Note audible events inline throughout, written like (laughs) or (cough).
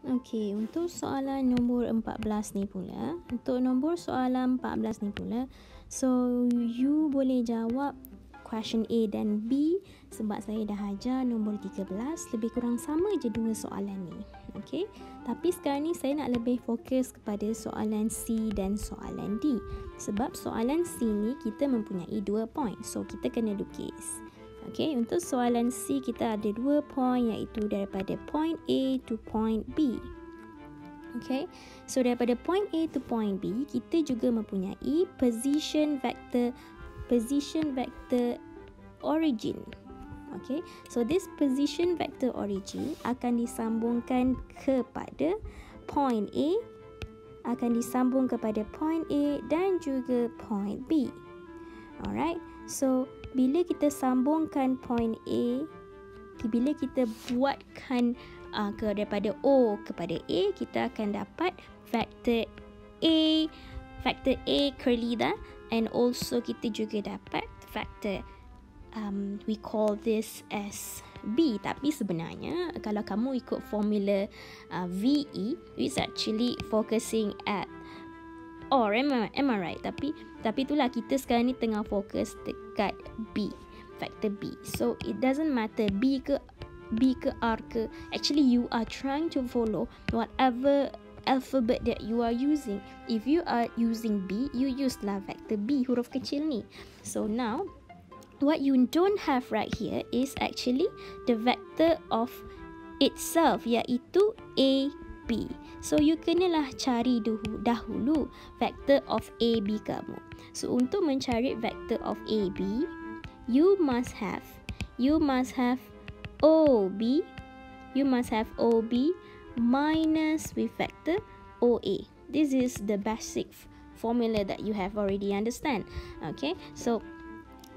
Okey, untuk soalan nombor 14 ni pula, untuk nombor soalan 14 ni pula, so you boleh jawab question A dan B sebab saya dah ajar nombor 13, lebih kurang sama je dua soalan ni. Okey. Tapi sekarang ni saya nak lebih fokus kepada soalan C dan soalan D. Sebab soalan C ni kita mempunyai dua point. So kita kena lukis. Okay, untuk soalan C kita ada dua point iaitu daripada point A to point B. Okay, so daripada point A to point B, kita juga mempunyai position vector position vector origin. Okay, so this position vector origin akan disambungkan kepada point A, akan disambung kepada point A dan juga point B. Alright, so bila kita sambungkan point A bila kita buatkan uh, ke daripada O kepada A kita akan dapat vector A vector A curly dah and also kita juga dapat vector um, we call this as B. Tapi sebenarnya kalau kamu ikut formula uh, VE it's actually focusing at or right? Tapi tapi itulah kita sekarang ni tengah fokus dekat B. Factor B. So it doesn't matter B ke B ke R ke. Actually you are trying to follow whatever alphabet that you are using. If you are using B you use lah vector B huruf kecil ni. So now what you don't have right here is actually the vector of itself iaitu A B. So you kenalah cari dahulu, vector of AB kamu. So untuk mencari vector of AB, you must have you must have OB, you must have OB minus with vector OA. This is the basic formula that you have already understand. Okay, so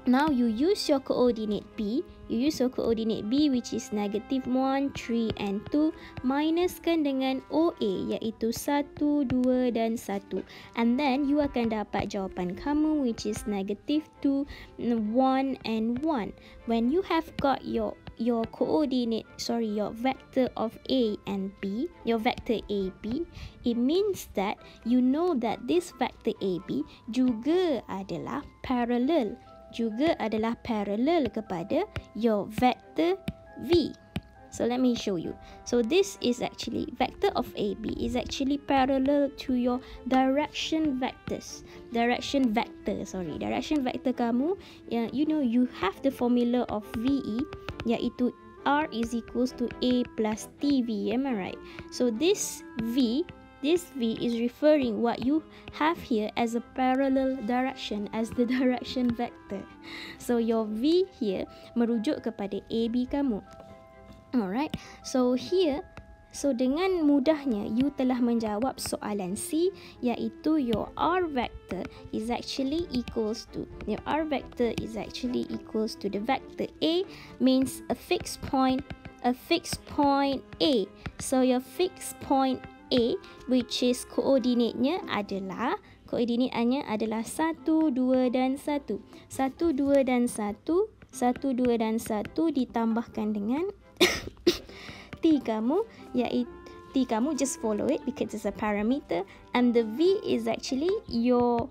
Now you use your coordinate B. You use your coordinate B which is negative 1, 3 and 2 minuskan dengan OA iaitu 1, 2 dan 1. And then you akan dapat jawapan kamu which is negative 2, 1 and 1. When you have got your your coordinate, sorry, your vector of A and B, your vector AB, it means that you know that this vector AB juga adalah parallel juga adalah parallel kepada your vector V. So let me show you. So this is actually vector of AB is actually parallel to your direction vectors. Direction vector, sorry. Direction vector kamu, yeah, you know you have the formula of VE iaitu R is equals to A plus TV. Am I right? So this V This V is referring what you have here as a parallel direction as the (laughs) direction vector. So your V here merujuk kepada AB kamu. Alright. So here So dengan mudahnya you telah menjawab soalan C iaitu your R vector is actually equals to your R vector is actually equals to the vector A means a fixed point a fixed point A. So your fixed point A which is koordinatnya adalah koordinatnya adalah 1 2 dan 1. 1 2 dan 1 1 2 dan 1 ditambahkan dengan (coughs) T kamu iaitu T kamu just follow it because it's a parameter and the V is actually your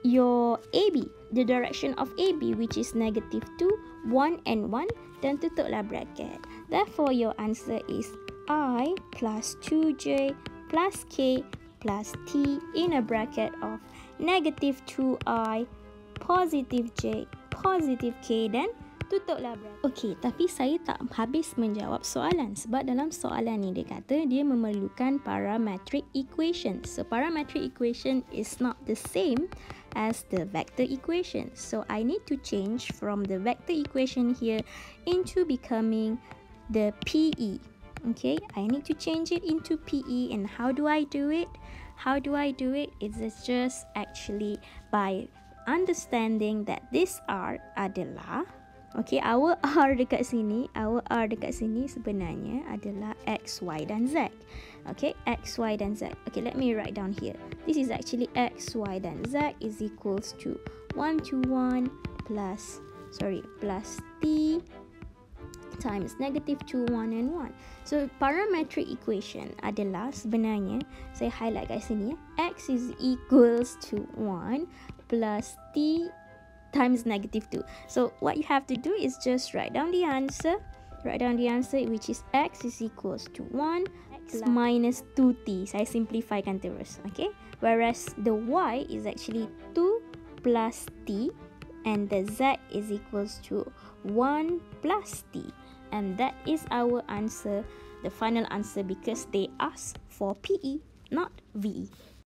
your AB the direction of AB which is negative 2 1 and 1 dan tutuplah bracket therefore your answer is I plus 2J plus k plus t in a bracket of negative 2i positive j positive k dan tutuplah bracket. Okey, tapi saya tak habis menjawab soalan sebab dalam soalan ni dia kata dia memerlukan parametric equation. So parametric equation is not the same as the vector equation. So I need to change from the vector equation here into becoming the PE. Okay i need to change it into pe and how do i do it? How do i do it it's just actually by understanding that this r adalah okay our (laughs) r dekat sini our r dekat sini sebenarnya adalah x y dan z. Okay x y dan z. Okay let me write down here. This is actually x y dan z is equals to 1 to 1 plus sorry plus t times negative 2, 1 and 1. So parametric equation adalah sebenarnya, saya highlight kat sini. X is equals to 1 plus T times negative 2. So what you have to do is just write down the answer. Write down the answer which is X is equals to 1 X minus 2T. Saya simplifikan terus. Okay. Whereas the Y is actually 2 plus T and the z is equals to 1 plus t and that is our answer the final answer because they ask for PE not VE